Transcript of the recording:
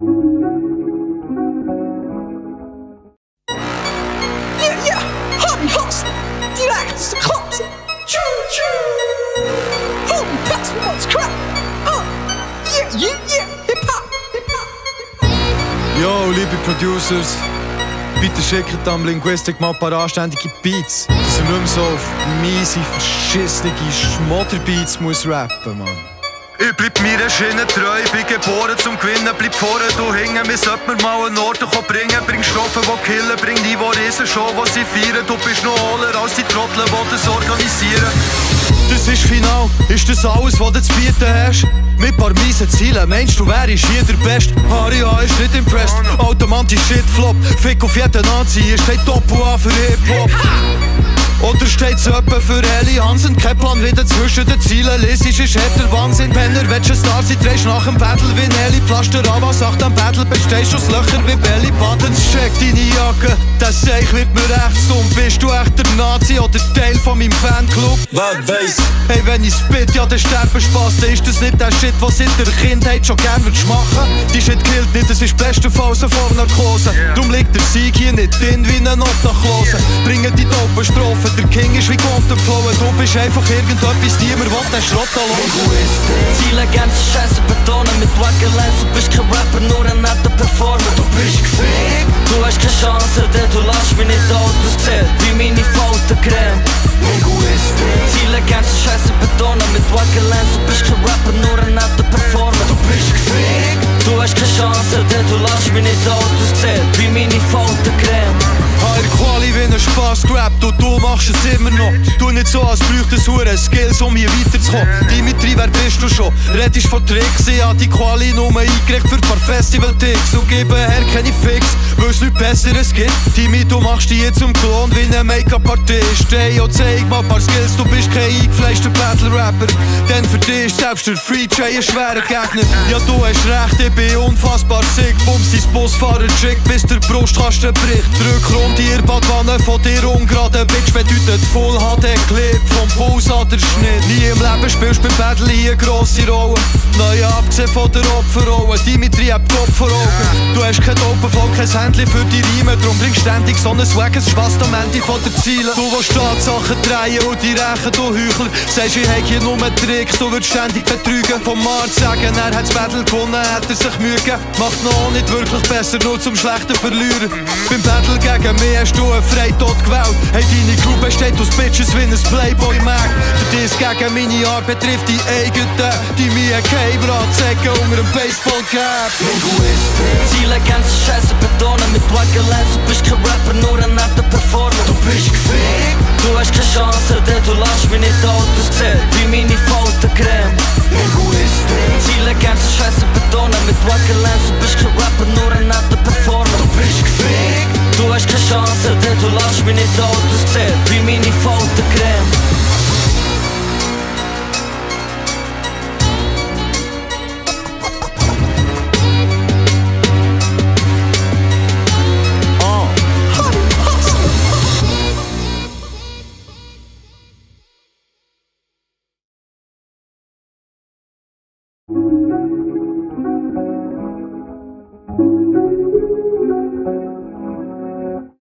Yeah, yeah, Harvey Hoss, direkt aus der Choo choo. Boom, pass mir Crap. Yeah, yeah, yeah, Hip-Hop, Hip-Hop, Hip-Hop. Yo, liebe Producers, bitte schickt am Linguistic mal ein paar anständige Beats, dass er nicht mehr so auf miese, verschissene Schmodderbeats muss rappen, Mann. Ich bleib meiner Schiene treu, bin geboren zum Gewinnen, bleib vorne, du hingen, mir sollte mir mal einen Ort bringen, bring Stoffe, die killen, bring die, die riesen schon, was sie feiern, du bist noch holler als die Trottel, die das organisieren. Das ist final, ist das alles, was du zu bieten hast? Mit paar miesen Zielen, meinst du, wer ist hier der Best? Haria ist nicht impressed, automatisch Shitflop, Fick auf jeden Nazi, ihr steht Doppel an für Hip-Hop. Oder steht's etwa für Eli Hansen? Kein Plan, wieder zwischen den Zielen lesest, ist der Wahnsinn. Penner, willst du Star sein, drehst nach dem Battle wie Nelly. Pflaster an, was sagt am Battle, bestehst aus Löcher wie Belly Buttons. Jacke, das Seich wird mir recht dumm. Bist du echt der Nazi oder Teil von meinem Fanclub? Wer weiß? Hey, wenn ich spit, ja, dann sterben Spaß, dann ist das nicht der Shit, was in der Kindheit schon gern würdest machen. Die Shit killt nicht, das ist beste Phase vor Narkose. Drum liegt der Sieg hier nicht drin wie eine Obdachlose. Bringen die dopen Strophen, der King ist wie Contemplauen. Du bist einfach irgendetwas, niemand will den Schrott anlassen. Ziele ganze Scheiße betonen mit Wackelines Du bist kein Rapper, nur ein netter Performer Du bist gefickt Du hast keine Chance, denn du lässt mich nicht Autos zählen Wie meine Faltencreme Ziele ganze Scheiße betonen mit Wackelines Du bist kein Rapper, nur ein netter Performer. Du bist gefickt Du hast keine Chance, denn du lässt mich nicht Autos zählen Wie meine Faltencreme Heuer Quali wie ein Spaß gerappt und du machst es immer noch. Tu nicht so, als bräuchte es hure Skills, um hier weiterzukommen. Dimitri, wer bist du schon? Redest von Tricks, ich hab die Quali nur eingereicht für ein paar Festival-Ticks und gebe her keine Fix, weil es nichts Besseres gibt. Dimi, du machst dich jetzt zum Klon wie ein Make-up-Artist. Ey, oh, zeig mal ein paar Skills, du bist kein eingefleischter Battle-Rapper. Denn für dich ist selbst der Free J ein schwerer Gegner. Ja, du hast recht, ich bin unfassbar sick. Bums dein Busfahrer Chick, bis der Brustkasten bricht. Drück rund dir Badwanne von dir ungerade Bitch bedeutet Full HD Clip vom Puls an der Schnitt. Nie im Leben spielst beim Battle hier grosse Rolle. Neu abgesehen von der Opferrolle, Dimitri hat Kopf vor. Du hast kein Doppelflow, kein Händchen für die Riemen, drum bringst ständig so ein Swag, es schwast am Ende von der Ziele. Du willst Tatsachen drehen und die rächen, du Heuchler. Sagst, ich hätte hier nur Tricks, du würdest ständig betrügen. Vom Mars sagen, er hat das Battle gewonnen, hat er sich Mühe. Macht noch nicht wirklich besser, nur zum schlechten Verlierer. Beim Battle gegen mich hast du einen Freitod gewählt. Hey, deine Crew besteht Titus, bitches, winners, playboy maakt. De disc en mini-hard betrifft die eigene. Die mij mir Cable anzecken unter einem Baseballcap. Egoisten. Ziele ganze scheisse betonen. Met Wacke Lens, du bist geen Rapper, nur ein netter Performer. Du bist gefickt. Du hast geen Chance, denn du lässt mich nicht Autos sehen. Wie meine Faltencreme. Egoisten. Ziele ganze scheisse betonen. Met Wacke Lens, du bist geen Rapper, nur ein netter Performer. Du bist gefickt. Du hast keine Chance, denn du lässt mich nicht Autos sehen. Wie meine thank you.